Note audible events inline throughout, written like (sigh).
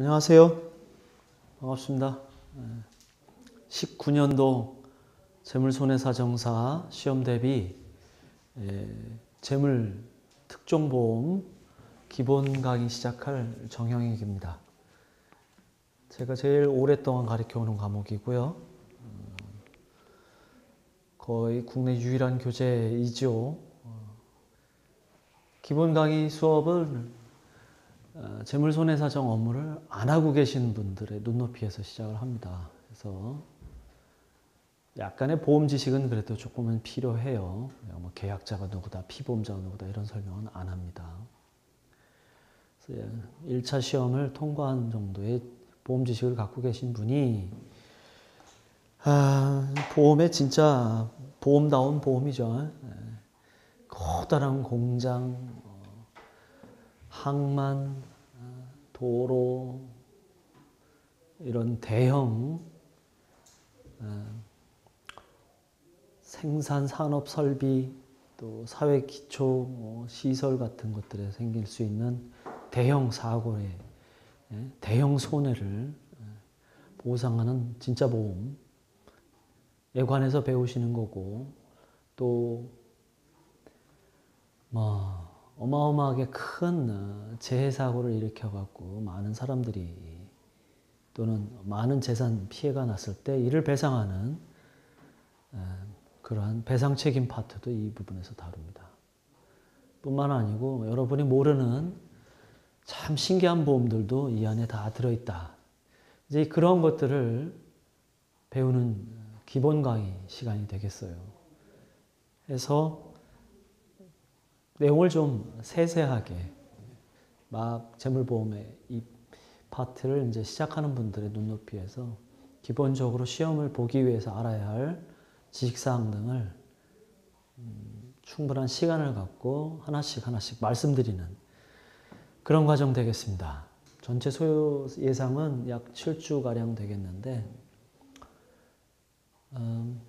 안녕하세요. 반갑습니다. 19년도 재물손해사정사 시험 대비 재물 특종보험 기본 강의 시작할 정형익입니다. 제가 제일 오랫동안 가르쳐오는 과목이고요. 음, 거의 국내 유일한 교재이죠. 어, 기본 강의 수업을 어, 재물손해사정 업무를 안 하고 계신 분들의 눈높이에서 시작을 합니다. 그래서 약간의 보험 지식은 그래도 조금은 필요해요. 뭐 계약자가 누구다, 피보험자가 누구다 이런 설명은 안 합니다. 1차 시험을 통과한 정도의 보험 지식을 갖고 계신 분이 아, 보험에 진짜 보험다운 보험이죠. 예. 커다란 공장, 어, 항만, 어, 도로 이런 대형 어, 생산 산업 설비 또 사회 기초 뭐 시설 같은 것들에 생길 수 있는 대형 사고에 예, 대형 손해를 예, 보상하는 진짜 보험에 관해서 배우시는 거고 또뭐 어마어마하게 큰 어, 재해 사고를 일으켜 갖고 많은 사람들이 또는 많은 재산 피해가 났을 때 이를 배상하는 어, 그러한 배상 책임 파트도 이 부분에서 다룹니다. 뿐만 아니고 여러분이 모르는 참 신기한 보험들도 이 안에 다 들어있다. 이제 그런 것들을 배우는 기본 강의 시간이 되겠어요. 해서 내용을 좀 세세하게 막 재물보험의 이 파트를 이제 시작하는 분들의 눈높이에서 기본적으로 시험을 보기 위해서 알아야 할 지식사항 등을 음, 충분한 시간을 갖고 하나씩 하나씩 말씀드리는 그런 과정 되겠습니다. 전체 소요 예상은 약 7주가량 되겠는데 음,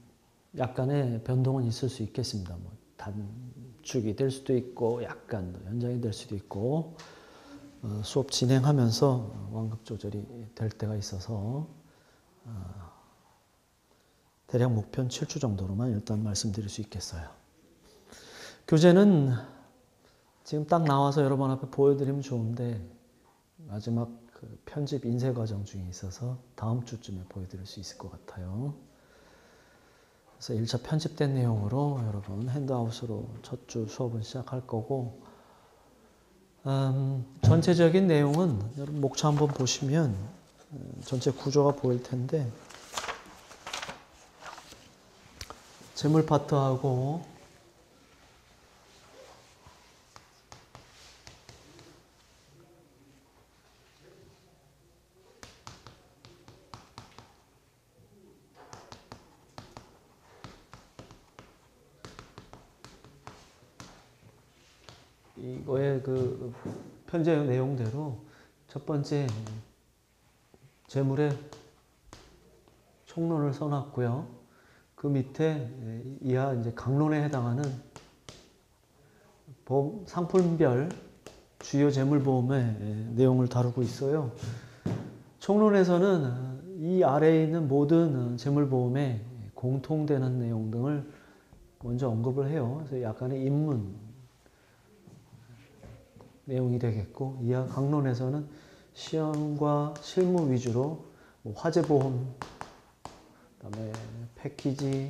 약간의 변동은 있을 수 있겠습니다. 뭐 단 축이 될 수도 있고 약간 연장이 될 수도 있고 어, 수업 진행하면서 완급 조절이 될 때가 있어서 어, 대략 목표는 7주 정도로만 일단 말씀드릴 수 있겠어요. 교재는 지금 딱 나와서 여러분 앞에 보여드리면 좋은데 마지막 그 편집 인쇄 과정 중에 있어서 다음 주쯤에 보여드릴 수 있을 것 같아요. 그래서 1차 편집된 내용으로 여러분 핸드아웃으로 첫 주 수업은 시작할 거고 음, 전체적인 내용은 여러분 목차 한번 보시면 음, 전체 구조가 보일 텐데 재물 파트하고 이거의 그 편제 내용대로 첫 번째 재물의 총론을 써놨고요. 그 밑에 이하 이제 강론에 해당하는 보험, 상품별 주요 재물보험의 내용을 다루고 있어요. 총론에서는 이 아래에 있는 모든 재물보험에 공통되는 내용 등을 먼저 언급을 해요. 그래서 약간의 입문 내용이 되겠고 이하 강론에서는 시험과 실무 위주로 뭐 화재보험, 그다음에 패키지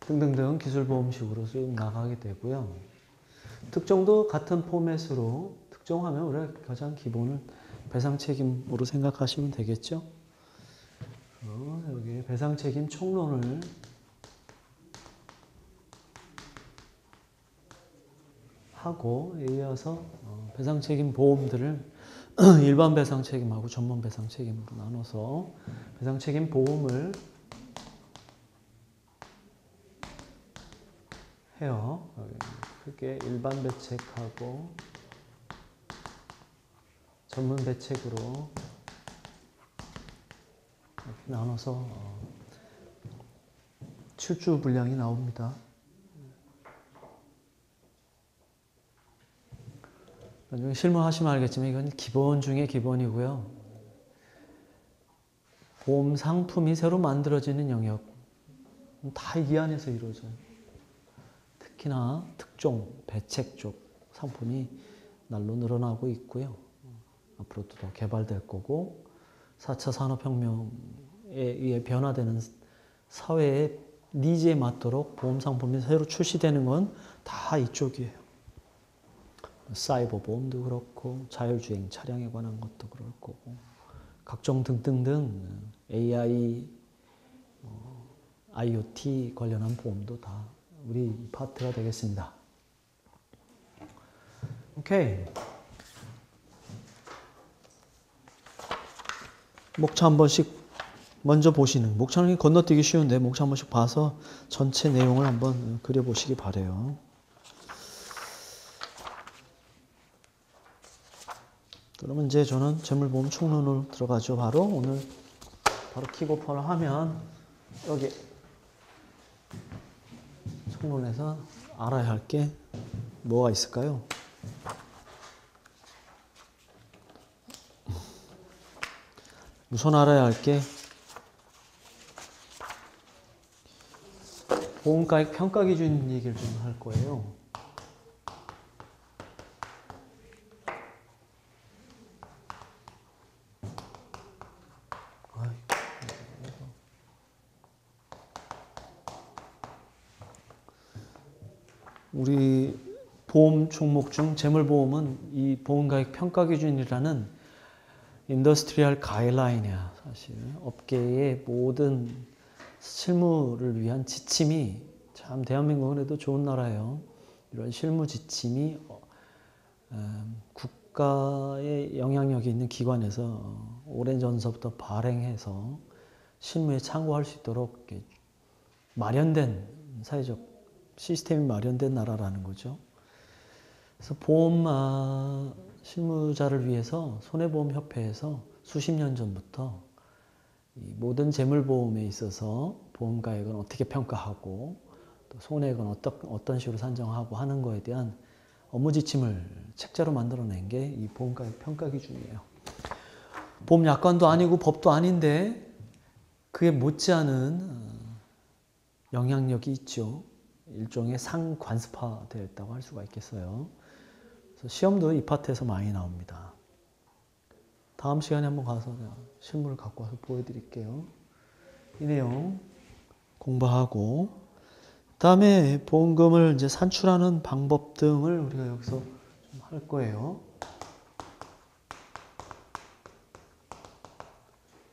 등등등 기술보험식으로 쭉 나가게 되고요. 특정도 같은 포맷으로 특정하면 우리가 가장 기본은 배상 책임으로 생각하시면 되겠죠. 어, 여기 배상 책임 총론을 하고 이어서 어, 배상 책임 보험들을 (clears throat) 일반 배상 책임하고 전문 배상 책임으로 나눠서 배상 책임 보험을 해요. 크게 일반 배책하고 전문 배책으로 이렇게 나눠서 7주 어, 분량이 나옵니다. 나중에 실무하시면 알겠지만 이건 기본 중에 기본이고요. 보험 상품이 새로 만들어지는 영역 다 이 안에서 이루어져요. 특히나 특종, 배책 쪽 상품이 날로 늘어나고 있고요. 앞으로도 더 개발될 거고 4차 산업혁명에 의해 변화되는 사회의 니즈에 맞도록 보험 상품이 새로 출시되는 건 다 이쪽이에요. 사이버 보험도 그렇고 자율주행 차량에 관한 것도 그럴 거고 각종 등등등 AI, 어, IoT 관련한 보험도 다 우리 파트가 되겠습니다. 오케이. 목차 한 번씩 먼저 보시는 목차는 건너뛰기 쉬운데 목차 한 번씩 봐서 전체 내용을 한번 그려보시기 바래요. 그러면 이제 저는 재물보험 총론으로 들어가죠. 바로 오늘 바로 킥오프를 하면 여기 총론에서 알아야 할 게 뭐가 있을까요? 우선 알아야 할 게 보험가액 평가 기준 얘기를 좀 할 거예요. 우리 보험 종목 중 재물보험은 이 보험가액 평가 기준이라는 industrial 가이드라인이야 사실 업계의 모든 실무를 위한 지침이 참 대한민국은 그래도 좋은 나라예요 이런 실무 지침이 어, 음, 국가의 영향력이 있는 기관에서 오래 전서부터 발행해서 실무에 참고할 수 있도록 마련된 사회적 시스템이 마련된 나라라는 거죠. 그래서 보험 아, 실무자를 위해서 손해보험협회에서 수십 년 전부터 이 모든 재물보험에 있어서 보험가액은 어떻게 평가하고 또 손해액은 어떤, 어떤 식으로 산정하고 하는 거에 대한 업무 지침을 책자로 만들어낸 게 이 보험가액 평가 기준이에요. 보험 약관도 아니고 법도 아닌데 그에 못지않은 어, 영향력이 있죠. 일종의 상관습화 되어 있다고 할 수가 있겠어요. 시험도 이 파트에서 많이 나옵니다. 다음 시간에 한번 가서 실물을 갖고 와서 보여드릴게요. 이 내용 공부하고 다음에 보험금을 이제 산출하는 방법 등을 우리가 여기서 할 거예요.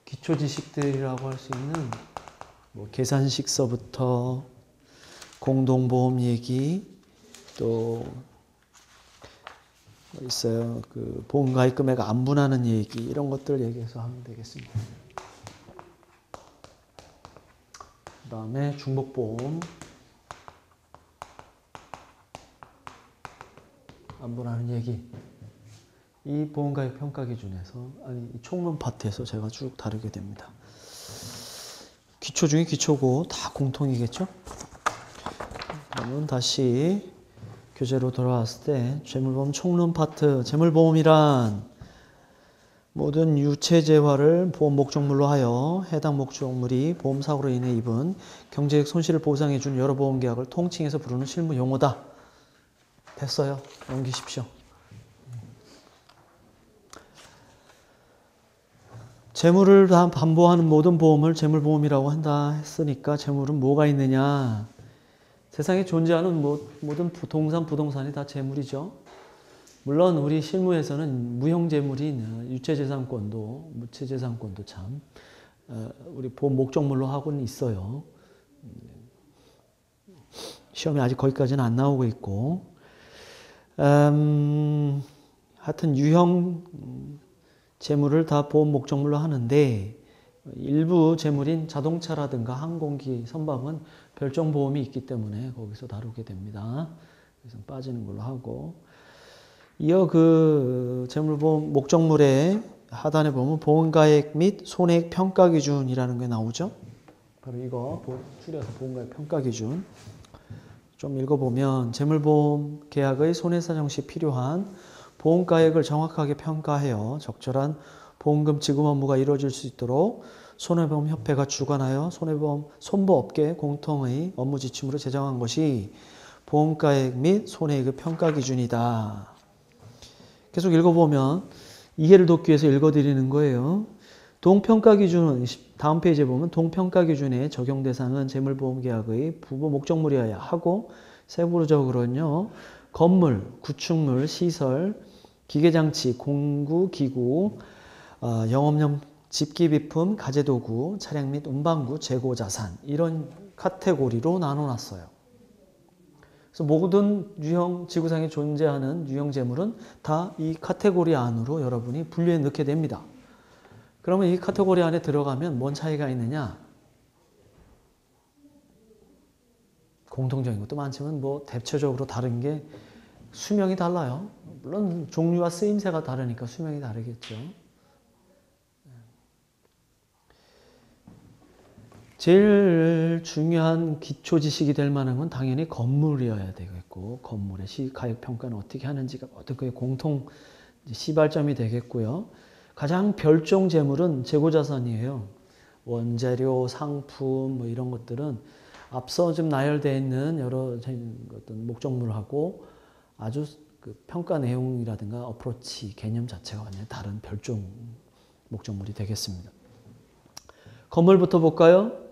기초 지식들이라고 할 수 있는 뭐 계산식서부터 공동보험 얘기 또뭐 있어요. 그 보험 가입 금액 안분하는 얘기 이런 것들 얘기해서 하면 되겠습니다. 그 다음에 중복보험 안분하는 얘기 이 보험가입 평가 기준에서 아니 이 총론 파트에서 제가 쭉 다루게 됩니다. 기초 중에 기초고 다 공통이겠죠? 그러면 다시 교재로 돌아왔을 때 재물보험 총론 파트 재물보험이란 모든 유체재화를 보험 목적물로 하여 해당 목적물이 보험사고로 인해 입은 경제적 손실을 보상해 준 여러 보험계약을 통칭해서 부르는 실무 용어다. 됐어요. 넘기십시오. 재물을 다 반보하는 모든 보험을 재물보험이라고 한다 했으니까 재물은 뭐가 있느냐? 세상에 존재하는 모든 부동산, 부동산이 다 재물이죠. 물론 우리 실무에서는 무형재물인 유체재산권도, 무체재산권도 참 어, 우리 보험 목적물로 하고는 있어요. 시험이 아직 거기까지는 안 나오고 있고, 음, 하여튼 유형 재물을 다 보험 목적물로 하는데 일부 재물인 자동차라든가 항공기 선박은 별정 보험이 있기 때문에 거기서 다루게 됩니다. 그래서 빠지는 걸로 하고 이어 그 재물보험 목적물의 하단에 보면 보험가액 및 손해액 평가 기준이라는 게 나오죠. 바로 이거 줄여서 보험가액 평가 기준 좀 읽어보면 재물보험 계약의 손해사정 시 필요한 보험가액을 정확하게 평가하여 적절한 보험금 지급 업무가 이루어질 수 있도록 손해보험협회가 주관하여 손해보험 손보업계 공통의 업무 지침으로 제정한 것이 보험가액 및 손해액의 평가 기준이다. 계속 읽어보면 이해를 돕기 위해서 읽어드리는 거예요. 동평가 기준은 다음 페이지에 보면 동평가 기준의 적용 대상은 재물보험계약의 부부 목적물이어야 하고 세부적으로는요. 건물, 구축물, 시설, 기계장치, 공구, 기구, 어, 영업용 집기비품, 가재도구, 차량 및 운반구, 재고자산 이런 카테고리로 나눠놨어요. 그래서 모든 유형 지구상에 존재하는 유형 재물은 다 이 카테고리 안으로 여러분이 분류해 넣게 됩니다. 그러면 이 카테고리 안에 들어가면 뭔 차이가 있느냐? 공통적인 것도 많지만 뭐 대체적으로 다른 게 수명이 달라요. 물론 종류와 쓰임새가 다르니까 수명이 다르겠죠. 제일 중요한 기초 지식이 될 만한 건 당연히 건물이어야 되겠고 건물의 시 가격 평가는 어떻게 하는지가 어떻게 공통 시발점이 되겠고요. 가장 별종 재물은 재고 자산이에요. 원재료, 상품 뭐 이런 것들은 앞서 좀 나열되어 있는 여러 어떤 목적물하고 아주 그 평가 내용이라든가 어프로치 개념 자체가 완전히 다른 별종 목적물이 되겠습니다. 건물부터 볼까요?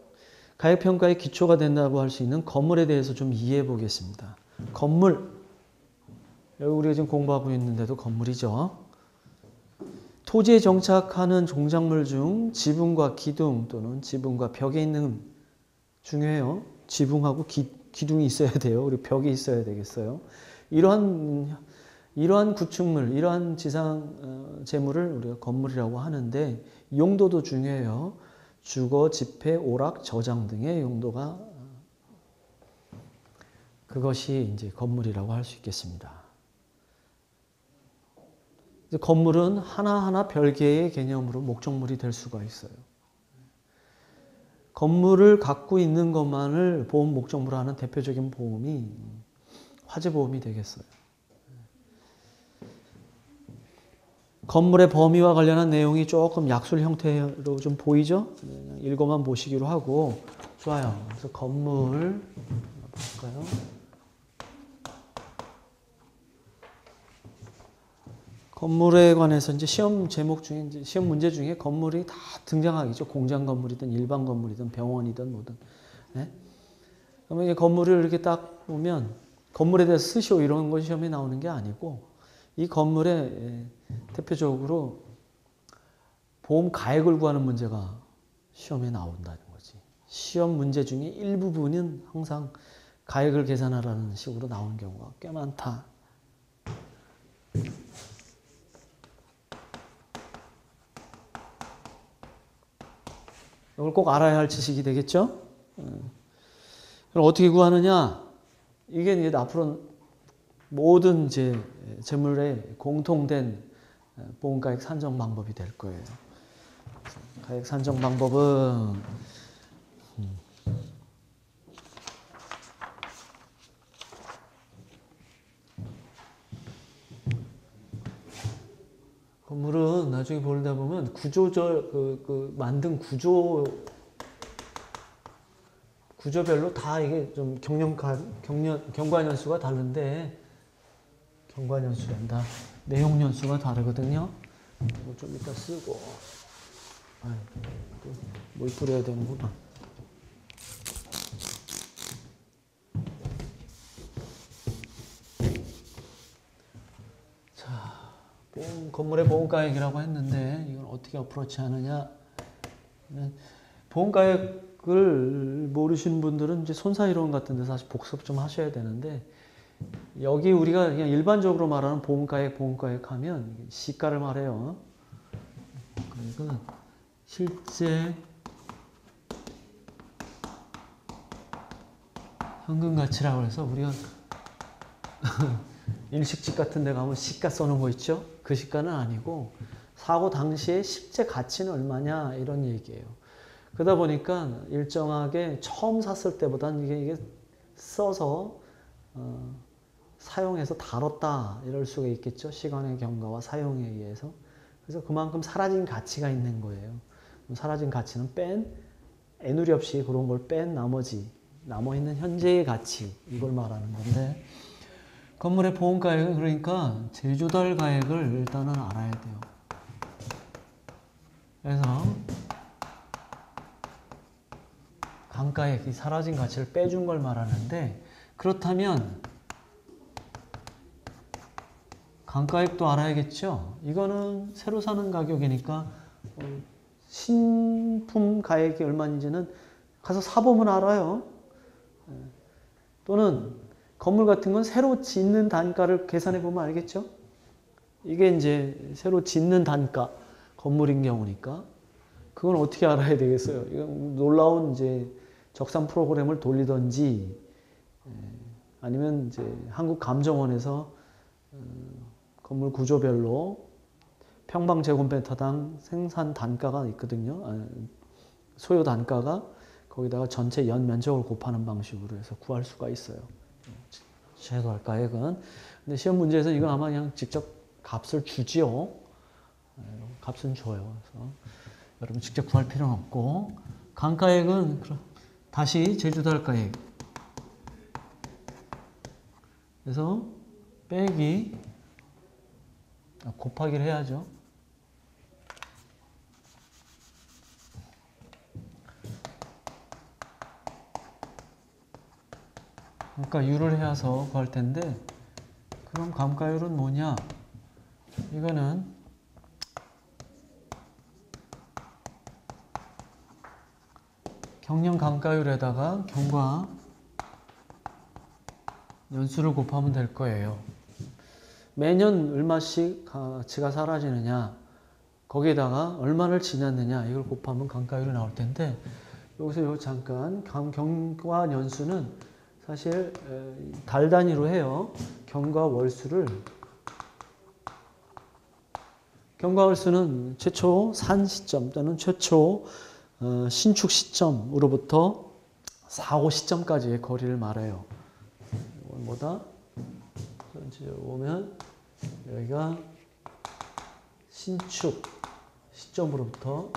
가액평가의 기초가 된다고 할 수 있는 건물에 대해서 좀 이해해 보겠습니다. 건물. 여기 우리가 지금 공부하고 있는데도 건물이죠. 토지에 정착하는 종작물 중 지붕과 기둥 또는 지붕과 벽에 있는 중요해요. 지붕하고 기, 기둥이 있어야 돼요. 그리고 벽이 있어야 되겠어요. 이러한 이러한 구축물, 이러한 지상 어, 재물을 우리가 건물이라고 하는데 용도도 중요해요. 주거, 집회, 오락, 저장 등의 용도가 그것이 이제 건물이라고 할 수 있겠습니다. 건물은 하나하나 별개의 개념으로 목적물이 될 수가 있어요. 건물을 갖고 있는 것만을 보험 목적으로 하는 대표적인 보험이 화재 보험이 되겠어요. 건물의 범위와 관련한 내용이 조금 약술 형태로 좀 보이죠? 읽어만 보시기로 하고 좋아요. 그래서 건물 볼까요? 건물에 관해서 이제 시험 제목 중에 이제 시험 문제 중에 건물이 다 등장하겠죠. 공장 건물이든 일반 건물이든 병원이든 뭐든. 네? 그러면 이 건물을 이렇게 딱 보면 건물에 대해서 스시오 이런 거 시험에 나오는 게 아니고 이 건물에 예, 대표적으로 보험 가액을 구하는 문제가 시험에 나온다는 거지. 시험 문제 중에 일부분은 항상 가액을 계산하라는 식으로 나오는 경우가 꽤 많다. 이걸 꼭 알아야 할 지식이 되겠죠? 음. 그럼 어떻게 구하느냐? 이게 이제 앞으로 모든 이제 재물의 공통된 보험가액 산정 방법이 될 거예요. 가액 산정 방법은 음. 건물은 나중에 보다 보면 구조절 그, 그 만든 구조 구조별로 다 이게 좀 경련 경련 경관 연수가 다른데 경관연수란다 내용 연수가 다르거든요. 좀 이따 쓰고 물 뿌려야 되는구나. 보험, 건물의 보험가액이라고 했는데 이걸 어떻게 어프로치 하느냐 보험가액을 모르시는 분들은 이제 손사이론 같은 데 사실 복습 좀 하셔야 되는데 여기 우리가 그냥 일반적으로 말하는 보험가액 보험가액 하면 시가를 말해요 그러니까 실제 현금 가치라고 해서 우리가 (laughs) 일식집 같은 데 가면 시가 써놓은 거 있죠? 그 시가는 아니고 사고 당시에 실제 가치는 얼마냐 이런 얘기예요. 그러다 보니까 일정하게 처음 샀을 때보다는 이게, 이게 써서 어, 사용해서 다뤘다 이럴 수가 있겠죠. 시간의 경과와 사용에 의해서. 그래서 그만큼 사라진 가치가 있는 거예요. 사라진 가치는 뺀 애누리 없이 그런 걸 뺀 나머지 남아 있는 현재의 가치 이걸 말하는 건데 건물의 보험 가액은 그러니까 제조달 가액을 일단은 알아야 돼요. 그래서 감가액 이 사라진 가치를 빼준 걸 말하는데 그렇다면 감가액도 알아야겠죠. 이거는 새로 사는 가격이니까 어, 신품 가액이 얼마인지는 가서 사보면 알아요. 예. 또는 건물 같은 건 새로 짓는 단가를 계산해 보면 알겠죠? 이게 이제 새로 짓는 단가 건물인 경우니까 그건 어떻게 알아야 되겠어요? 이건 놀라운 이제 적산 프로그램을 돌리던지 예, 아니면 이제 한국 감정원에서 어, 건물 구조별로 평방 제곱미터당 생산 단가가 있거든요. 아, 소요 단가가 거기다가 전체 연 면적을 곱하는 방식으로 해서 구할 수가 있어요. 최소할 가액은. 근데 시험 문제에서 이건 아마 그냥 직접 값을 주지요. 예, 값은 줘요. 그래서 여러분 직접 구할 필요는 없고 강가액은 다시 제주도 가액. 그래서 빼기 아, 곱하기를 해야죠. 그러니까 유를 해서 구할 텐데 그럼 감가율은 뭐냐? 이거는 경량 감가율에다가 경과 연수를 곱하면 될 거예요. 매년 얼마씩 가치가 사라지느냐 거기에다가 얼마를 지났느냐 이걸 곱하면 감가율이 나올 텐데 여기서 요 잠깐 경과 연수는 사실 달 단위로 해요. 경과 월수를 경과 월수는 최초 산 시점 또는 최초 어, 신축 시점으로부터 사고 시점까지의 거리를 말해요. 뭐다? 전체적으로 보면 여기가 신축 시점으로부터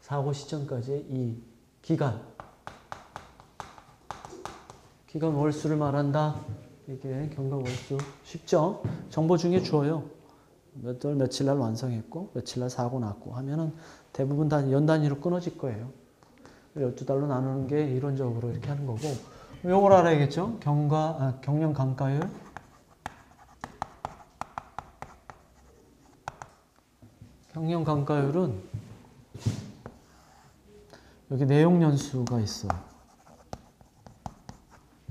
사고 시점까지의 이 기간 기간 월수를 말한다. 이게 경과 월수 쉽죠? 정보 중에 주어요. 몇 월 며칠 날 완성했고 며칠 날 사고 났고 하면은 대부분 다 연 단위로 끊어질 거예요. 12달로 나누는 게 이론적으로 이렇게 하는 거고 요걸 알아야겠죠? 경과 아, 경량 감가율 경량 감가율은 여기 내용 연수가 있어요.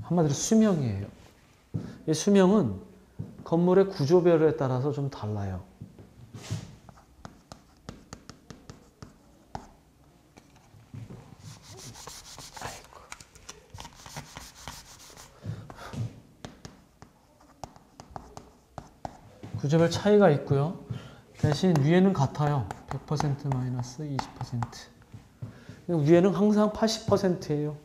한마디로 수명이에요. 이 수명은 건물의 구조별에 따라서 좀 달라요. 구조별 차이가 있고요. 대신 위에는 같아요. 100% 마이너스 20%. 위에는 항상 80%예요.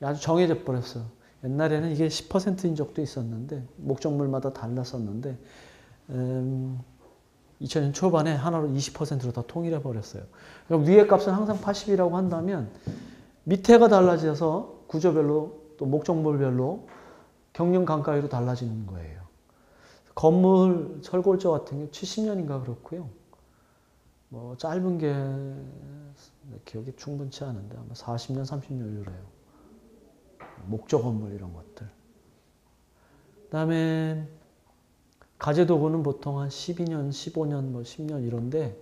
아주 정해져 버렸어요. 옛날에는 이게 10%인 적도 있었는데 목적물마다 달랐었는데 음, 2000년 초반에 하나로 20%로 다 통일해 버렸어요. 그럼 위의 값은 항상 80이라고 한다면 밑에가 달라져서 구조별로 또 목적물별로 경영 강가율이 달라지는 거예요. 건물 철골조 같은 게 70년인가 그렇고요. 뭐 짧은 게 기억이 충분치 않은데 아마 40년, 30년 이래요. 목적 건물 이런 것들. 그다음에 가재도구는 보통 한 12년, 15년, 뭐 10년 이런데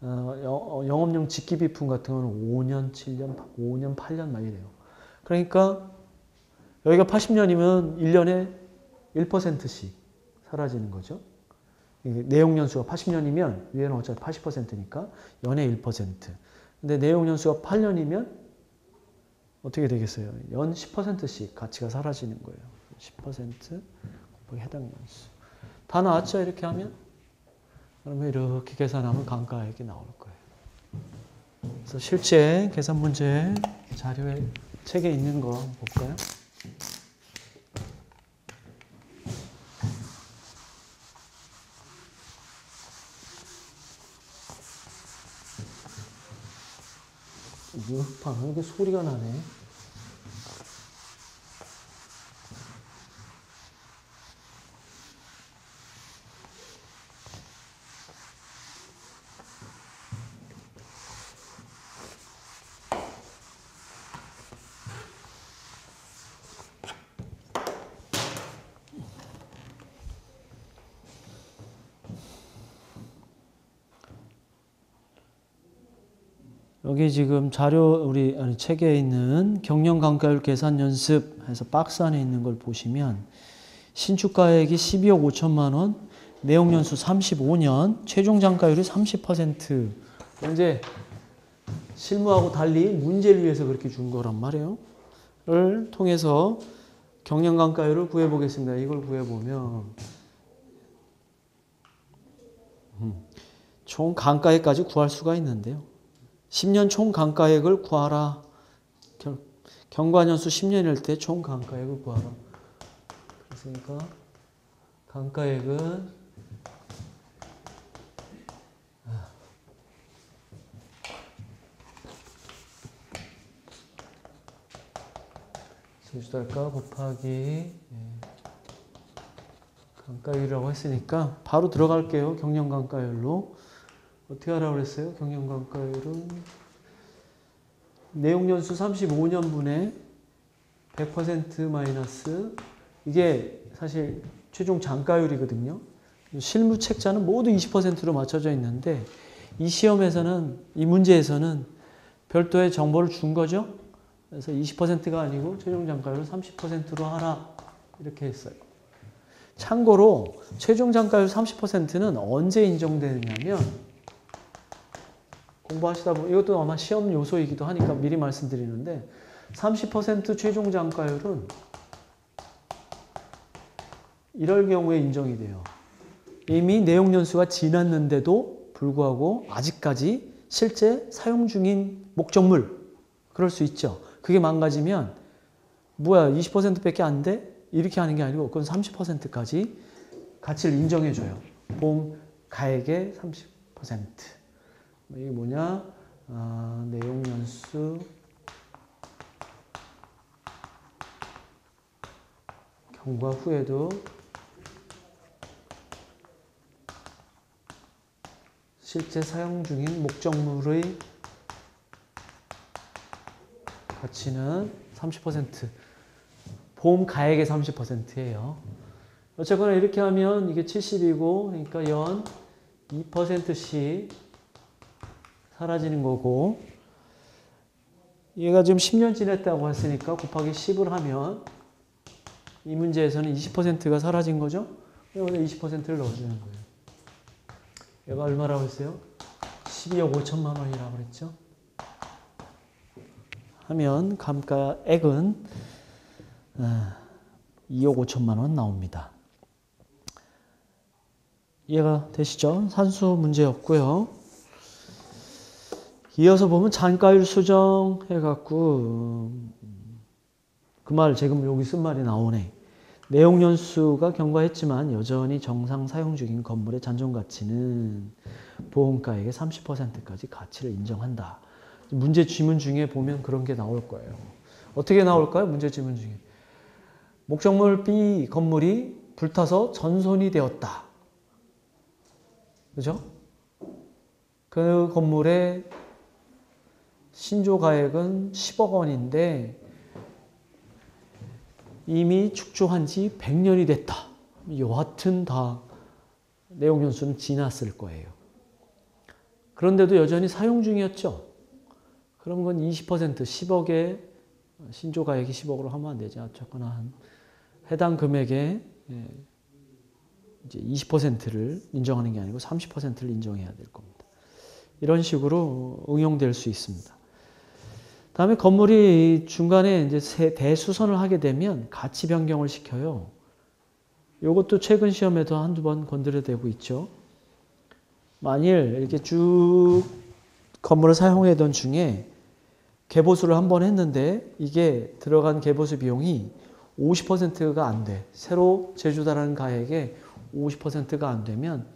어, 영업용 직기비품 같은 경우는 5년, 7년, 5년, 8년 막 이래요. 그러니까 여기가 80년이면 1년에 1%씩 사라지는 거죠. 내용 연수가 80년이면 위에는 어차피 80%니까 연에 1%. 근데 내용 연수가 8년이면 어떻게 되겠어요? 연 10%씩 가치가 사라지는 거예요. 10% 곱하기 해당 연수. 다 나왔죠? 이렇게 하면? 그러면 이렇게 계산하면 감가액이 나올 거예요. 그래서 실제 계산 문제 자료에 책에 있는 거 볼까요? 왜 이렇게 소리가 나네. 여기 지금 자료 우리 책에 있는 경영 강가율 계산 연습해서 박스 안에 있는 걸 보시면 신축가액이 12억 5천만 원, 내용 연수 35년, 최종 장가율이 30%. 이제 실무하고 달리 문제를 위해서 그렇게 준 거란 말이에요. 를 통해서 경영 강가율을 구해 보겠습니다. 이걸 구해 보면 음, 총 강가액까지 구할 수가 있는데요. 10년 총 강가액을 구하라. 경- 경과년수 10년일 때총 강가액을 구하라. 그랬으니까 강가액은 아. 제주달가 곱하기 예. 강가율이라고 했으니까 바로 들어갈게요. 경영 강가율로. 어떻게 하라고 그랬어요? 경영관가율은 내용 연수 35년분의 100% 마이너스 이게 사실 최종 장가율이거든요. 실무 책자는 모두 20%로 맞춰져 있는데 이 시험에서는 이 문제에서는 별도의 정보를 준 거죠. 그래서 20%가 아니고 최종 장가율을 30%로 하라 이렇게 했어요. 참고로 최종 장가율 30%는 언제 인정되느냐면 공부하시다 보면 이것도 아마 시험 요소이기도 하니까 미리 말씀드리는데 30% 최종 장가율은 이럴 경우에 인정이 돼요. 이미 내용 연수가 지났는데도 불구하고 아직까지 실제 사용 중인 목적물 그럴 수 있죠. 그게 망가지면 뭐야 20%밖에 안 돼? 이렇게 하는 게 아니고 그건 30%까지 가치를 인정해 줘요. 보험 가액의 30%. 이게 뭐냐? 아, 내용 연수 경과 후에도 실제 사용 중인 목적물의 가치는 30% 보험 가액의 30%예요. 어쨌거나 이렇게 하면 이게 70이고 그러니까 연 2%씩 사라지는 거고 얘가 지금 10년 지냈다고 했으니까 곱하기 10을 하면 이 문제에서는 20%가 사라진 거죠. 여기다 20%를 넣어주는 거예요. 얘가 얼마라고 했어요? 12억 5천만 원이라고 그랬죠. 하면 감가액은 2억 5천만 원 나옵니다. 이해가 되시죠? 산수 문제였고요. 이어서 보면 잔가율 수정 해갖고 그 말 지금 여기 쓴 말이 나오네. 내용 연수가 경과했지만 여전히 정상 사용 중인 건물의 잔존 가치는 보험가액의 30%까지 가치를 인정한다. 문제 지문 중에 보면 그런 게 나올 거예요. 어떻게 나올까요? 문제 지문 중에. 목적물 B 건물이 불타서 전손이 되었다. 그죠? 그 건물의 신조 가액은 10억 원인데 이미 축조한 지 100년이 됐다. 여하튼 다 내용 연수는 지났을 거예요. 그런데도 여전히 사용 중이었죠. 그럼 건 20% 10억에 신조 가액이 10억으로 하면 안 되지. 어쨌거나 한 해당 금액의 예, 이제 20%를 인정하는 게 아니고 30%를 인정해야 될 겁니다. 이런 식으로 응용될 수 있습니다. 다음에 건물이 중간에 이제 대수선을 하게 되면 가치 변경을 시켜요. 이것도 최근 시험에도 한두 번 건드려대고 있죠. 만일 이렇게 쭉 건물을 사용하던 중에 개보수를 한 번 했는데 이게 들어간 개보수 비용이 50%가 안 돼. 새로 제주다라는 가액에 50%가 안 되면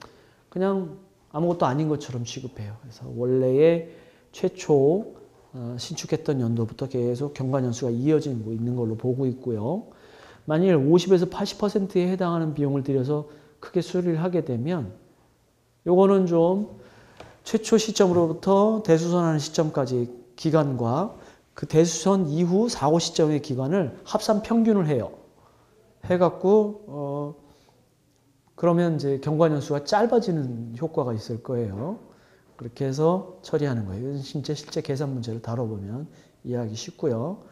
그냥 아무것도 아닌 것처럼 취급해요. 그래서 원래의 최초 어, 신축했던 연도부터 계속 경과년수가 이어지고 있는 걸로 보고 있고요. 만일 50에서 80%에 해당하는 비용을 들여서 크게 수리를 하게 되면 요거는 좀 최초 시점으로부터 대수선하는 시점까지 기간과 그 대수선 이후 사고 시점의 기간을 합산 평균을 해요. 해갖고 어 그러면 이제 경과년수가 짧아지는 효과가 있을 거예요. 그렇게 해서 처리하는 거예요. 이건 실제 계산 문제를 다뤄보면 이해하기 쉽고요.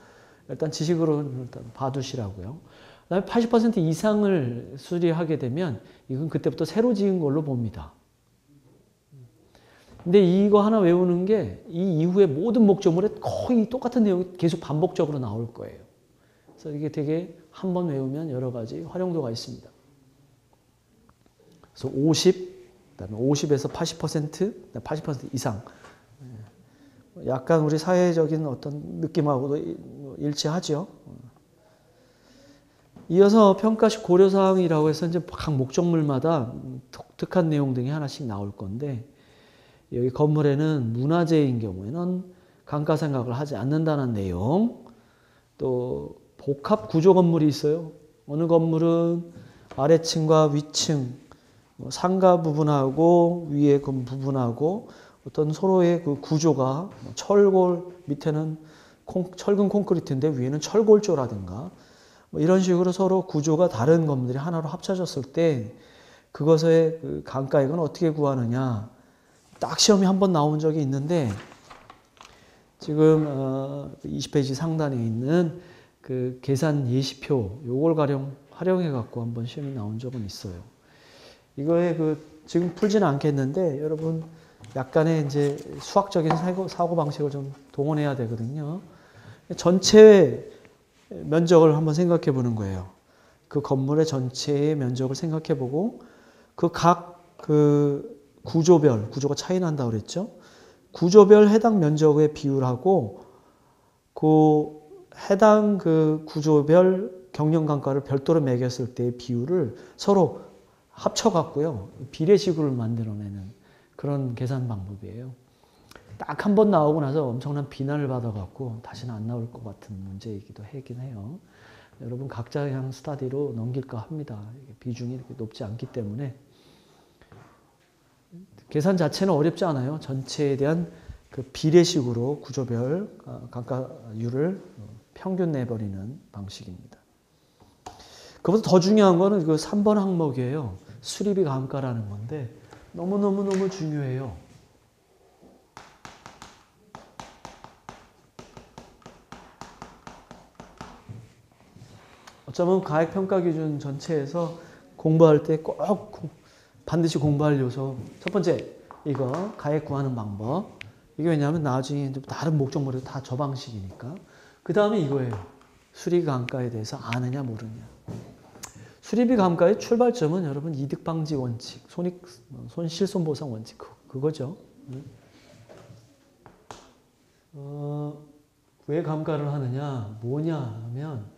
일단 지식으로 일단 봐두시라고요. 그 다음에 80% 이상을 수리하게 되면 이건 그때부터 새로 지은 걸로 봅니다. 근데 이거 하나 외우는 게 이 이후에 모든 목적물에 거의 똑같은 내용이 계속 반복적으로 나올 거예요. 그래서 이게 되게 한 번 외우면 여러 가지 활용도가 있습니다. 그래서 50, 그다음에 50에서 80%, 80% 이상. 약간 우리 사회적인 어떤 느낌하고도 일치하죠. 이어서 평가시 고려 사항이라고 해서 이제 각 목적물마다 독특한 내용 등이 하나씩 나올 건데, 여기 건물에는 문화재인 경우에는 감가 생각을 하지 않는다는 내용, 또 복합 구조 건물이 있어요. 어느 건물은 아래층과 위층, 뭐 상가 부분하고 위에 그 부분하고 어떤 서로의 그 구조가 뭐 철골 밑에는 콩, 철근 콘크리트인데 위에는 철골조라든가 뭐 이런 식으로 서로 구조가 다른 건물들이 하나로 합쳐졌을 때 그것의 그 감가액은 어떻게 구하느냐 딱 시험이 한 번 나온 적이 있는데 지금 어 20페이지 상단에 있는 그 계산 예시표 요걸 가령 활용해 갖고 한번 시험이 나온 적은 있어요. 이거에 그 지금 풀지는 않겠는데 여러분 약간의 이제 수학적인 사고, 방식을 좀 동원해야 되거든요. 전체 면적을 한번 생각해 보는 거예요. 그 건물의 전체의 면적을 생각해 보고 그 각그 구조별 구조가 차이 난다고 그랬죠. 구조별 해당 면적의 비율하고 그 해당 그 구조별 경영 감가를 별도로 매겼을 때의 비율을 서로 합쳐 갖고요. 비례식으로 만들어내는 그런 계산 방법이에요. 딱 한 번 나오고 나서 엄청난 비난을 받아갖고 다시는 안 나올 것 같은 문제이기도 하긴 해요. 여러분 각자 그냥 스타디로 넘길까 합니다. 비중이 이렇게 높지 않기 때문에 계산 자체는 어렵지 않아요. 전체에 대한 그 비례식으로 구조별 감가율을 평균 내버리는 방식입니다. 그보다 더 중요한 거는 그 3번 항목이에요. 수리비 감가라는 건데 너무너무너무 중요해요. 어쩌면 가액평가 기준 전체에서 공부할 때 꼭 반드시 공부할 요소. 첫 번째 이거 가액 구하는 방법. 이게 왜냐하면 나중에 다른 목적물이 다저 방식이니까. 그 다음에 이거예요. 수리 감가에 대해서 아느냐 모르냐 수리비 감가의 출발점은 여러분 이득 방지 원칙 손익 손실손 보상 원칙 그거죠. 어, 왜 감가를 하느냐? 뭐냐 하면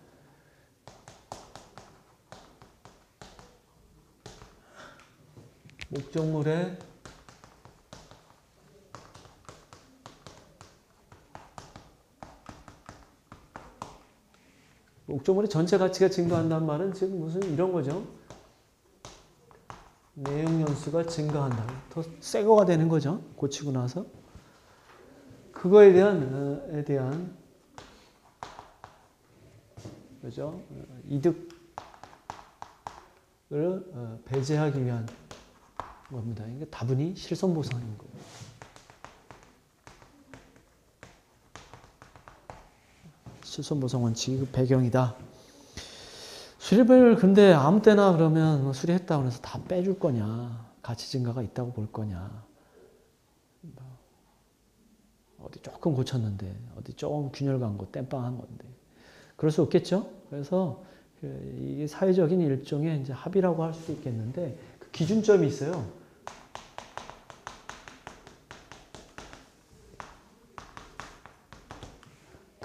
목적물의 목적물의 전체 가치가 증가한다는 말은 지금 무슨 이런 거죠. 내용 연수가 증가한다. 더 새 거가 되는 거죠. 고치고 나서. 그거에 대한, 에 대한, 그죠? 이득을 어, 배제하기 위한 겁니다. 이게 다분히 실손보상인 거예요. 실손보상 원칙이 그 배경이다. 수리비를 근데 아무 때나 그러면 뭐 수리했다고 해서 다 빼줄 거냐. 가치 증가가 있다고 볼 거냐. 뭐 어디 조금 고쳤는데 어디 조금 균열 간 거 땜빵 한 건데 그럴 수 없겠죠. 그래서 그 이게 사회적인 일종의 이제 합의라고 할 수도 있겠는데 그 기준점이 있어요.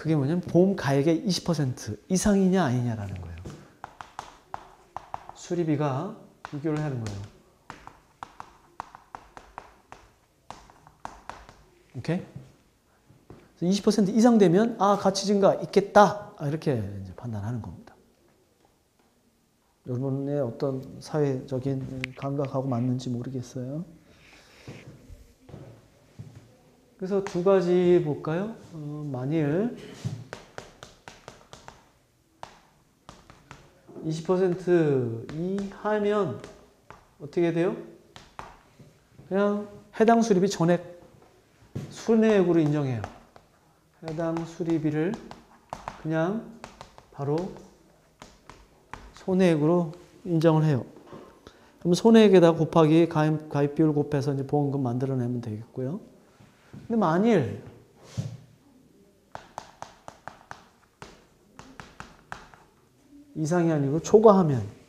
그게 뭐냐면 보험 가액의 20% 이상이냐 아니냐라는 거예요. 수리비가 비교를 하는 거예요. 오케이? 20% 이상 되면 아 가치 증가 있겠다 아, 이렇게 판단하는 겁니다. 여러분의 어떤 사회적인 감각하고 맞는지 모르겠어요. 그래서 두 가지 볼까요? 어, 만일 20% 이하면 어떻게 돼요? 그냥 해당 수리비 전액 순회액으로 인정해요. 해당 수리비를 그냥 바로 손해액으로 인정을 해요. 그럼 손해액에다 곱하기 가입, 가입 비율 곱해서 이제 보험금 만들어내면 되겠고요. 근데 만일 이상이 아니고 초과하면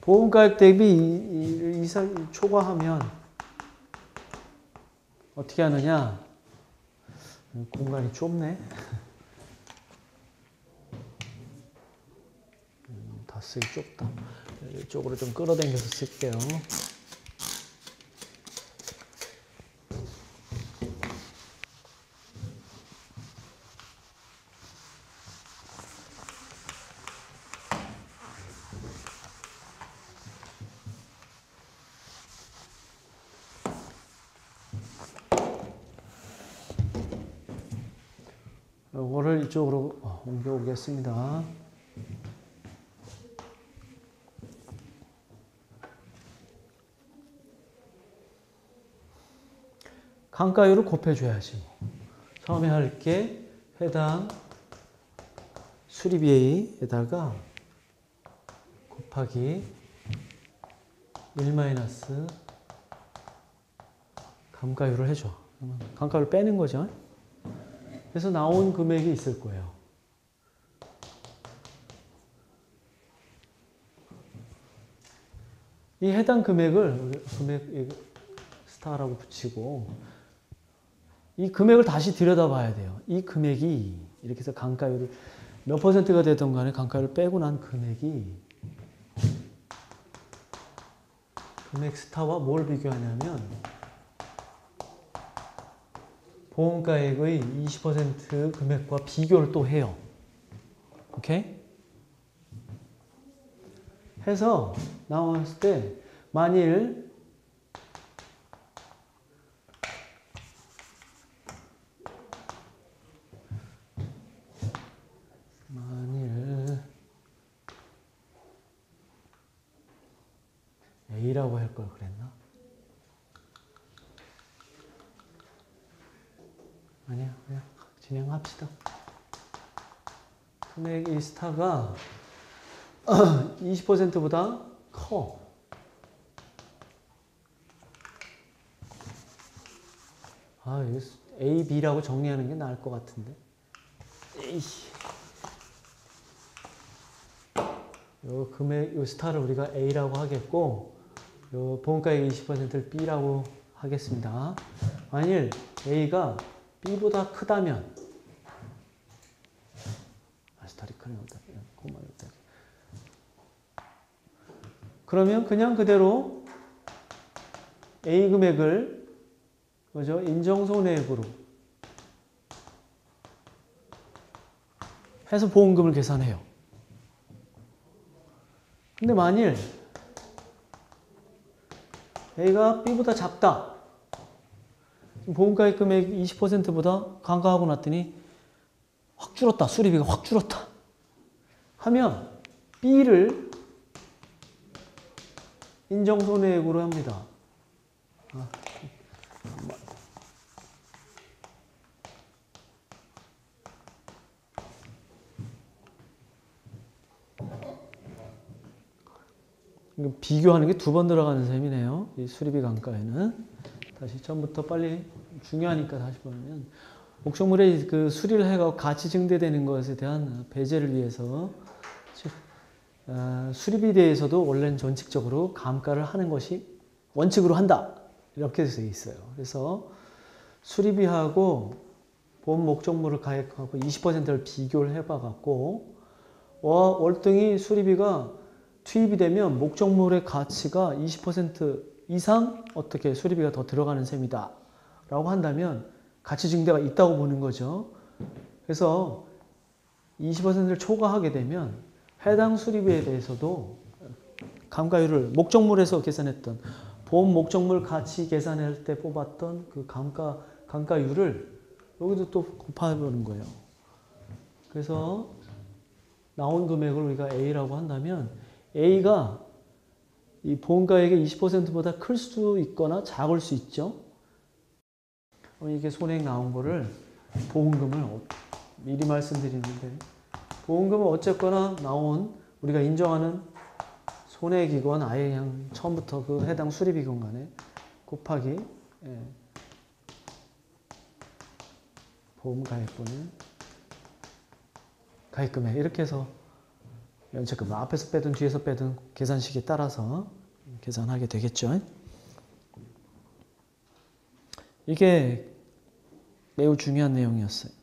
보험가액 대비 이상 초과하면 어떻게 하느냐? 공간이 좁네. 음, 다 쓰기 좁다. 이쪽으로 좀 끌어당겨서 쓸게요. 이거를 이쪽으로 어, 옮겨 오겠습니다. 강가율을 곱해줘야지. 뭐. 처음에 할 게 해당 수리비에다가 곱하기 1 마이너스 감가율을 해줘. 감가율 빼는 거죠. 그래서 나온 금액이 있을 거예요. 이 해당 금액을 금액 스타라고 붙이고 이 금액을 다시 들여다봐야 돼요. 이 금액이 이렇게 해서 강가율을 몇 퍼센트가 되던 간에 강가율을 빼고 난 금액이 금액 스타와 뭘 비교하냐면 보험가액의 20% 금액과 비교를 또 해요. 오케이? 해서 나왔을 때 만일 A라고 할 걸 그랬나? 아니야, 그냥 진행합시다. 스타가 20%보다 (clears throat) 커. 아, A, B라고 정리하는 게 나을 것 같은데. 에이씨. 요 금액, 요 스타를 우리가 A라고 하겠고, 요 보험가액 20%를 B라고 하겠습니다. 만일 A가 B보다 크다면, 아, 스타리 크네, 고마 그러면 그냥 그대로 A 금액을 그죠? 인정손해액으로 해서 보험금을 계산해요. 근데 만일 A가 B보다 작다. 보험가액 금액 20%보다 강가하고 났더니 확 줄었다. 수리비가 확 줄었다. 하면 B를 인정손해액으로 합니다. 비교하는 게 두 번 들어가는 셈이네요. 이 수리비 강가에는 다시 처음부터 빨리 중요하니까 다시 보면 목적물의 그 수리를 해가 가치 증대되는 것에 대한 배제를 위해서 어, 수리비에 대해서도 원래는 전칙적으로 감가를 하는 것이 원칙으로 한다 이렇게 되어 있어요. 그래서 수리비하고 보험 목적물을 가액하고 20%를 비교를 해봐갖고 와 월등히 수리비가 투입이 되면 목적물의 가치가 20% 이상 어떻게 수리비가 더 들어가는 셈이다 라고 한다면 가치 증대가 있다고 보는 거죠. 그래서 20%를 초과하게 되면 해당 수리비에 대해서도 감가율을 목적물에서 계산했던 보험 목적물 가치 계산할 때 뽑았던 그 감가 감가율을 여기도 또 곱해보는 거예요. 그래서 나온 금액을 우리가 A라고 한다면 A가 이 보험가액의 20%보다 클수 있거나 작을 수 있죠. 이게 손해액 나온 거를 보험금을 어- 미리 말씀드리는데 보험금은 어쨌거나 나온 우리가 인정하는 손해액이건 아예 그냥 처음부터 그 해당 수리비건 간에 곱하기 예. 보험 가입분은 가입금액 이렇게 해서 연체금 앞에서 빼든 뒤에서 빼든 계산식에 따라서 계산하게 되겠죠. 이게 매우 중요한 내용이었어요.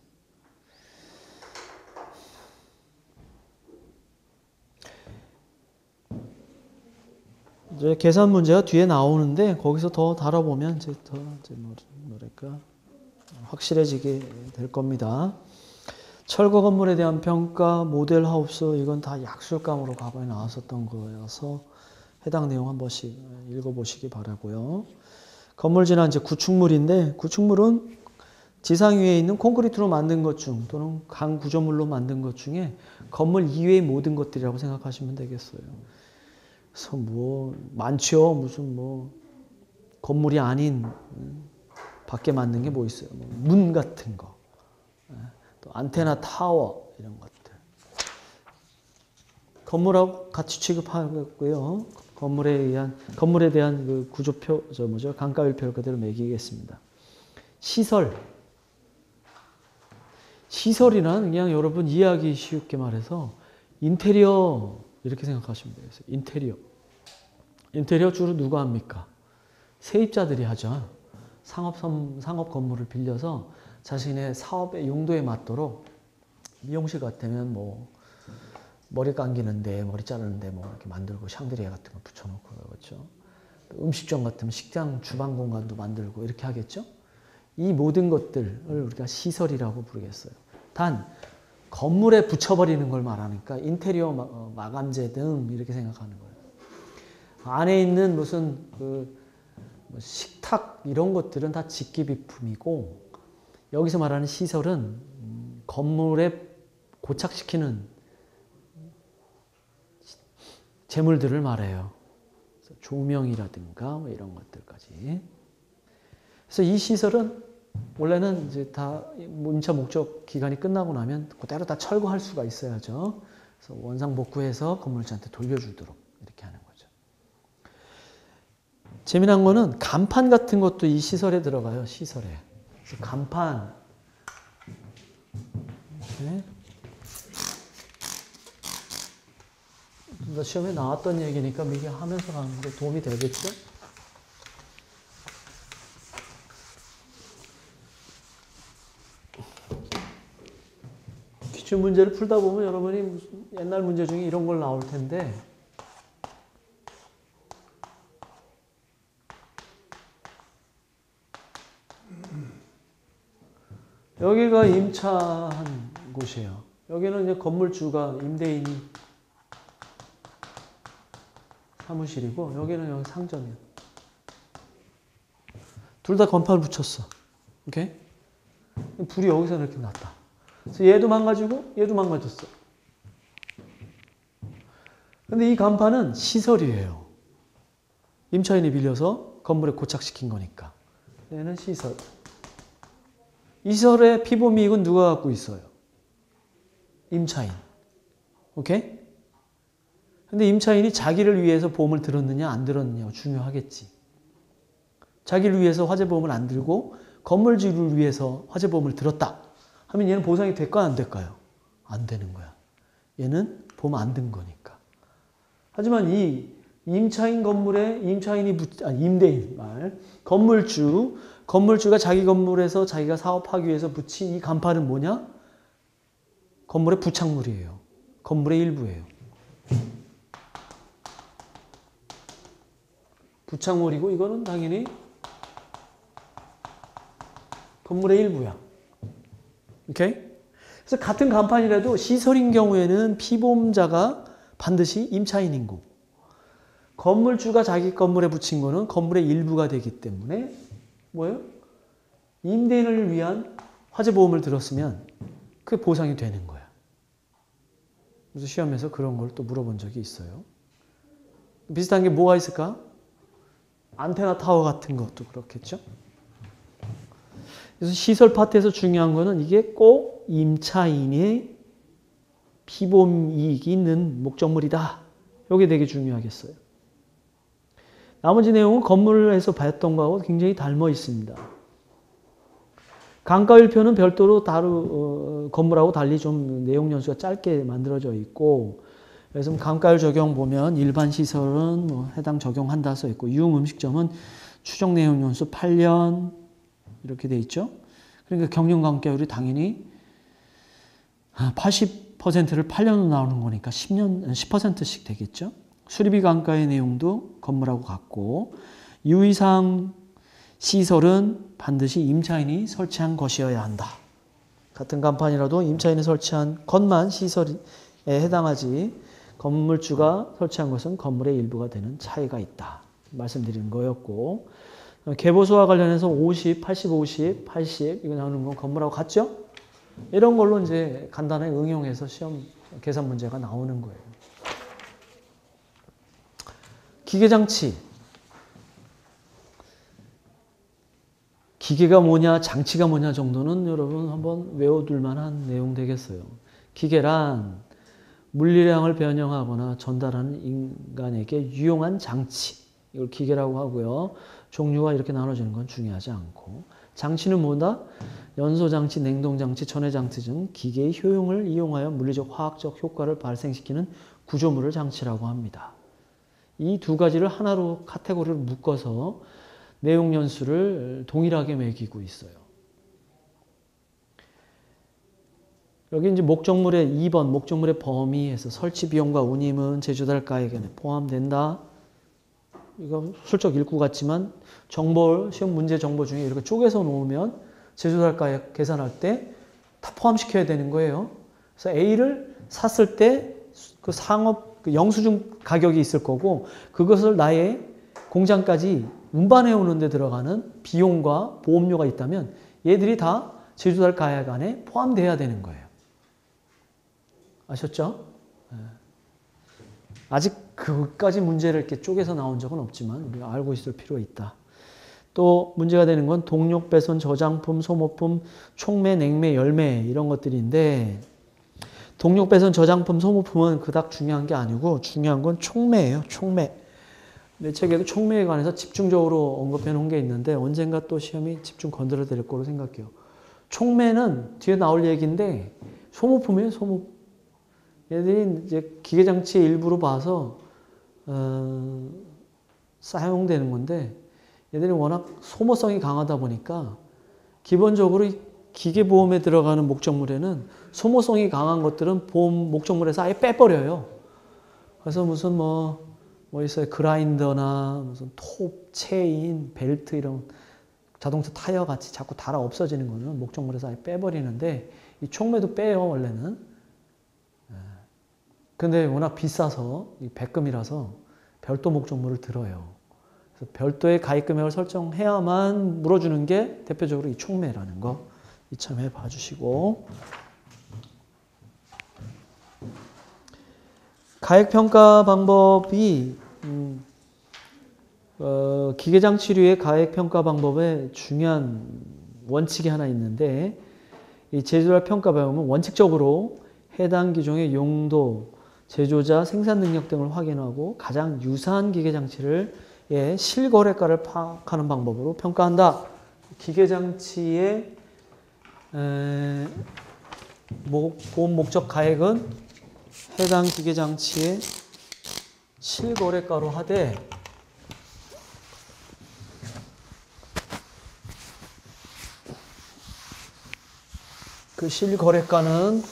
이제 계산 문제가 뒤에 나오는데 거기서 더 다뤄보면 이제 더 이제 뭐- 뭐랄까 확실해지게 될 겁니다. 철거 건물에 대한 평가, 모델 하우스 이건 다 약술감으로 과거에 나왔었던 거여서 해당 내용 한 번씩 읽어보시기 바라고요. 건물 진화 이제 구축물인데 구축물은 지상 위에 있는 콘크리트로 만든 것 중 또는 강 구조물로 만든 것 중에 건물 이외의 모든 것들이라고 생각하시면 되겠어요. 뭐 많죠. 무슨 뭐 건물이 아닌 음, 밖에 만든 게 뭐 있어요. 뭐문 같은 거, 예, 또 안테나 타워 이런 것들. 건물하고 같이 취급하고요. 건물에 의한 건물에 대한 그 구조표 저 뭐죠 강가율표를 그대로 매기겠습니다. 시설 시설이란 그냥 여러분 이해하기 쉽게 말해서 인테리어 이렇게 생각하시면 되겠어요. 인테리어. 인테리어 주로 누가 합니까? 세입자들이 하죠. 상업 선- 상업 건물을 빌려서 자신의 사업의 용도에 맞도록 미용실 같으면 뭐 머리 감기는데 머리 자르는데 뭐 이렇게 만들고 샹드리에 같은 거 붙여놓고 그렇죠. 또 음식점 같으면 식당 주방 공간도 만들고 이렇게 하겠죠. 이 모든 것들을 우리가 시설이라고 부르겠어요. 단 건물에 붙여버리는 걸 말하니까 인테리어 마- 어, 마감재 등 이렇게 생각하는 거예요. 안에 있는 무슨 그뭐 식탁 이런 것들은 다 직기비품이고 여기서 말하는 시설은 음, 건물에 고착시키는 재물들을 말해요. 조명이라든가 뭐 이런 것들까지. 그래서 이 시설은 원래는 이제 다 임차 목적 기간이 끝나고 나면 그대로 다 철거할 수가 있어야죠. 그래서 원상 복구해서 건물주한테 돌려주도록 이렇게 하는 거죠. 재미난 거는 간판 같은 것도 이 시설에 들어가요. 시설에. 그래서 간판. 뭐 시험에 나왔던 얘기니까 이게 하면서 가는데 도움이 되겠죠? 기출 문제를 풀다 보면 여러분이 무슨 옛날 문제 중에 이런 걸 나올 텐데 여기가 임차한 곳이에요. 여기는 이제 건물주가 임대인이 사무실이고 여기는 여기 상점이에요. 둘다 건판을 붙였어. 오케이? 불이 여기서 이렇게 났다. 그래서 얘도 망가지고 얘도 망가졌어. 근데 이 간판은 시설이에요. 임차인이 빌려서 건물에 고착시킨 거니까. 얘는 시설. 이 시설의 피보미 이익은 누가 갖고 있어요? 임차인. 오케이? 근데 임차인이 자기를 위해서 보험을 들었느냐 안 들었느냐 중요하겠지. 자기를 위해서 화재보험을 안 들고 건물주를 위해서 화재보험을 들었다. 하면 얘는 보상이 될까 안 될까요? 안 되는 거야. 얘는 보험 안 든 거니까. 하지만 이 임차인 건물에 임차인이 붙, 아, 임대인 말 건물주 건물주가 자기 건물에서 자기가 사업하기 위해서 붙인 이 간판은 뭐냐? 건물의 부착물이에요. 건물의 일부예요. 부착물이고 이거는 당연히 건물의 일부야. 오케이? 그래서 같은 간판이라도 시설인 경우에는 피보험자가 반드시 임차인인 거고 건물주가 자기 건물에 붙인 거는 건물의 일부가 되기 때문에 뭐예요? 임대인을 위한 화재보험을 들었으면 그게 보상이 되는 거야. 그래서 시험에서 그런 걸 또 물어본 적이 있어요. 비슷한 게 뭐가 있을까? 안테나 타워 같은 것도 그렇겠죠. 그래서 시설 파트에서 중요한 거는 이게 꼭 임차인의 피보험 이익이 있는 목적물이다. 이게 되게 중요하겠어요. 나머지 내용은 건물에서 봤던 거하고 굉장히 닮아 있습니다. 강가일표는 별도로 다루 어, 건물하고 달리 좀 내용 연수가 짧게 만들어져 있고 그래서 강가율 적용 보면 일반 시설은 뭐 해당 적용한다 써 있고 유흥 음식점은 추정 내용 연수 8년 이렇게 돼 있죠. 그러니까 경영 강가율이 당연히 80%를 8년으로 나오는 거니까 10년 10%씩 되겠죠. 수리비 강가의 내용도 건물하고 같고 유의사항 시설은 반드시 임차인이 설치한 것이어야 한다. 같은 간판이라도 임차인이 설치한 것만 시설에 해당하지 건물주가 설치한 것은 건물의 일부가 되는 차이가 있다. 말씀드리는 거였고 개보수와 관련해서 50, 80, 50, 80 이거 나오는 건 건물하고 같죠? 이런 걸로 이제 간단하게 응용해서 시험 계산 문제가 나오는 거예요. 기계장치. 기계가 뭐냐, 장치가 뭐냐 정도는 여러분 한번 외워둘 만한 내용 되겠어요. 기계란 물리량을 변형하거나 전달하는 인간에게 유용한 장치. 이걸 기계라고 하고요. 종류가 이렇게 나눠지는 건 중요하지 않고. 장치는 뭐다? 연소장치, 냉동장치, 전해장치 등 기계의 효용을 이용하여 물리적, 화학적 효과를 발생시키는 구조물을 장치라고 합니다. 이 두 가지를 하나로 카테고리를 묶어서 내용 연수를 동일하게 매기고 있어요. 여기 이제 목적물의 2번 목적물의 범위에서 설치 비용과 운임은 제조달가액에 포함된다. 이거 슬쩍 읽고 갔지만 정보 시험 문제 정보 중에 이렇게 쪼개서 놓으면 제조달가액 계산할 때 다 포함시켜야 되는 거예요. 그래서 A를 샀을 때 그 상업 그 영수증 가격이 있을 거고 그것을 나의 공장까지 운반해 오는 데 들어가는 비용과 보험료가 있다면 얘들이 다 제조달 가액 안에 포함돼야 되는 거예요. 아셨죠? 네. 아직 그까지 문제를 이렇게 쪼개서 나온 적은 없지만 우리가 알고 있을 필요가 있다. 또 문제가 되는 건 동력 배선, 저장품, 소모품, 촉매, 냉매, 열매 이런 것들인데 동력 배선, 저장품, 소모품은 그닥 중요한 게 아니고 중요한 건 촉매예요. 촉매. 내 책에도 촉매에 관해서 집중적으로 언급해 놓은 게 있는데 언젠가 또 시험이 집중 건드려 드릴 거로 생각해요. 촉매는 뒤에 나올 얘기인데 소모품이에요. 소모품. 얘들이 이제 기계장치의 일부로 봐서 어, 사용되는 건데 얘들이 워낙 소모성이 강하다 보니까 기본적으로 기계보험에 들어가는 목적물에는 소모성이 강한 것들은 보험 목적물에서 아예 빼버려요. 그래서 무슨 뭐, 뭐 있어요. 그라인더나 무슨 톱, 체인, 벨트 이런 자동차 타이어 같이 자꾸 달아 없어지는 거는 목적물에서 아예 빼버리는데 이 촉매도 빼요, 원래는. 근데 워낙 비싸서 이 백금이라서 별도 목적물을 들어요. 별도의 가입 금액을 설정해야만 물어주는 게 대표적으로 이 촉매라는 거. 이참에 봐주시고. 가액 평가 방법이 음, 어, 기계장치류의 가액 평가 방법에 중요한 원칙이 하나 있는데 이 제조할 평가 방법은 원칙적으로 해당 기종의 용도, 제조자 생산 능력 등을 확인하고 가장 유사한 기계 장치를 예, 실거래가를 파악하는 방법으로 평가한다. 기계 장치의 에, 목, 보험 목적 가액은 해당 기계 장치의 실거래가로 하되 그 실거래가는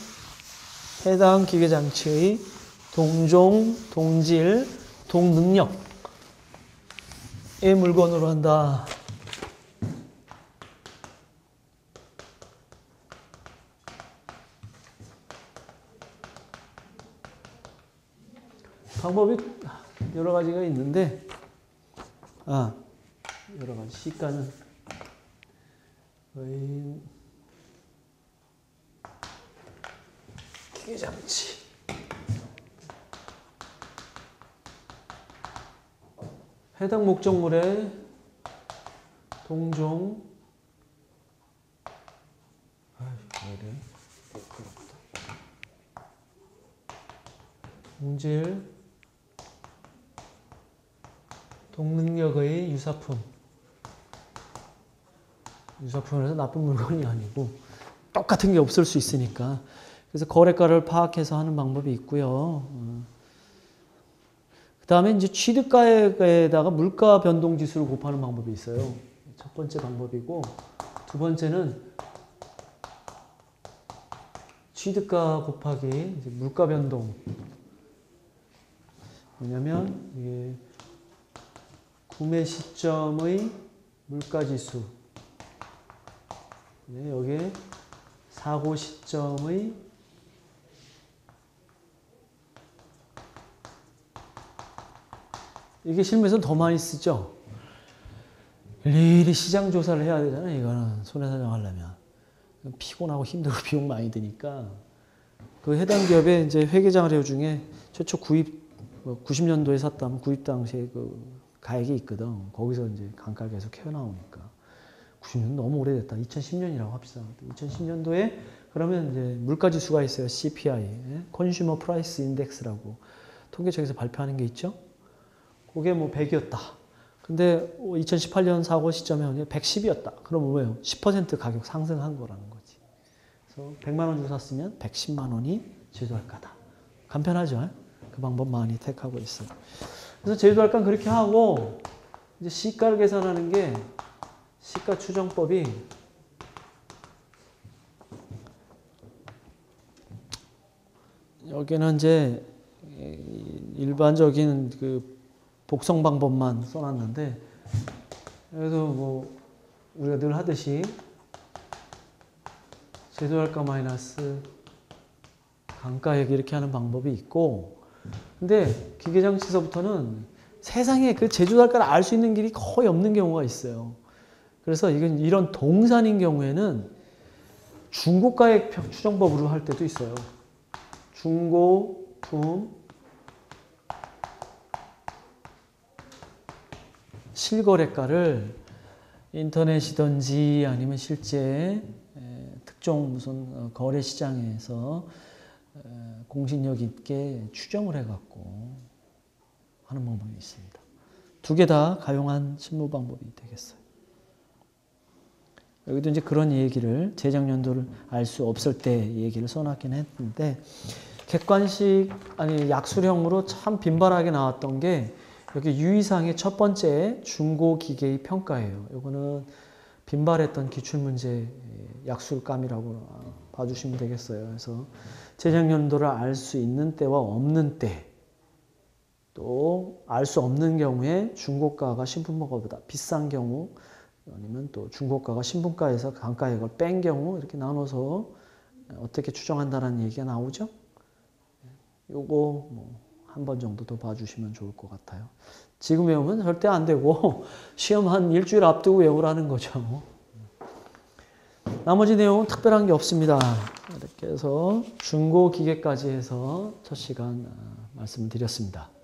해당 기계장치의 동종, 동질, 동능력 의 물건으로 한다. 방법이 여러 가지가 있는데, 아, 여러 가지 시가는 거의 기계장치. 해당 목적물의 동종? 동질. 동능력의 유사품. 유사품이라서 나쁜 물건이 아니고 똑같은 게 없을 수 있으니까. 그래서 거래가를 파악해서 하는 방법이 있고요. 그 다음에 이제 취득가액에다가 물가 변동 지수를 곱하는 방법이 있어요. 첫 번째 방법이고 두 번째는 취득가 곱하기 물가 변동. 뭐냐면 이게 구매 시점의 물가 지수. 네, 여기에 사고 시점의 이게 실무에서는 더 많이 쓰죠. 일일이 시장 조사를 해야 되잖아요. 이거는 손해사정 하려면 피곤하고 힘들고 (laughs) 비용 많이 드니까 그 해당 기업의 이제 회계자료 중에 최초 구입 90년도에 뭐 샀다면 구입 당시에 그 가액이 있거든. 거기서 이제 감가 계속 해 나오니까 90년 너무 오래됐다. 2010년이라고 합시다. 2010년도에 그러면 이제 물가 지수가 있어요. CPI, Consumer Price Index라고 통계청에서 발표하는 게 있죠. 그게 뭐 100이었다. 근데 2018년 사고 시점에 110이었다. 그럼 뭐예요? 10% 가격 상승한 거라는 거지. 그래서 100만 원 주고 샀으면 110만 원이 제조할가다. 간편하죠? 그 방법 많이 택하고 있어요. 그래서 제조할가 그렇게 하고 이제 시가를 계산하는 게 시가 추정법이 여기는 이제 일반적인 그 복성 방법만 써놨는데 그래도 뭐 우리가 늘 하듯이 제조할가 마이너스 강가액 이렇게 하는 방법이 있고 근데 기계장치서부터는 세상에 그 제조할가를 알 수 있는 길이 거의 없는 경우가 있어요. 그래서 이건 이런 동산인 경우에는 중고가액 추정법으로 할 때도 있어요. 중고 품 실거래가를 인터넷이든지 아니면 실제 특정 무슨 어, 거래 시장에서 공신력 있게 추정을 해갖고 하는 방법이 있습니다. 두 개 다 가용한 실무 방법이 되겠어요. 여기도 이제 그런 얘기를 재작년도를 알 수 없을 때 얘기를 써놨긴 했는데 객관식 아니 약수령으로 참 빈발하게 나왔던 게 여기 유의사항의 첫 번째 중고 기계의 평가예요. 이거는 빈발했던 기출문제 약술감이라고 봐주시면 되겠어요. 그래서 재작년도를 알 수 있는 때와 없는 때, 또 알 수 없는 경우에 중고가가 신품가보다 비싼 경우, 아니면 또 중고가가 신품가에서 강가액을 뺀 경우 이렇게 나눠서 어떻게 추정한다는 얘기가 나오죠. 요거 뭐 한 번 정도 더 봐주시면 좋을 것 같아요. 지금 외우면 절대 안 되고 (laughs) 시험 한 일주일 앞두고 외우라는 거죠. 나머지 내용은 특별한 게 없습니다. 이렇게 해서 중고 기계까지 해서 첫 시간 말씀드렸습니다.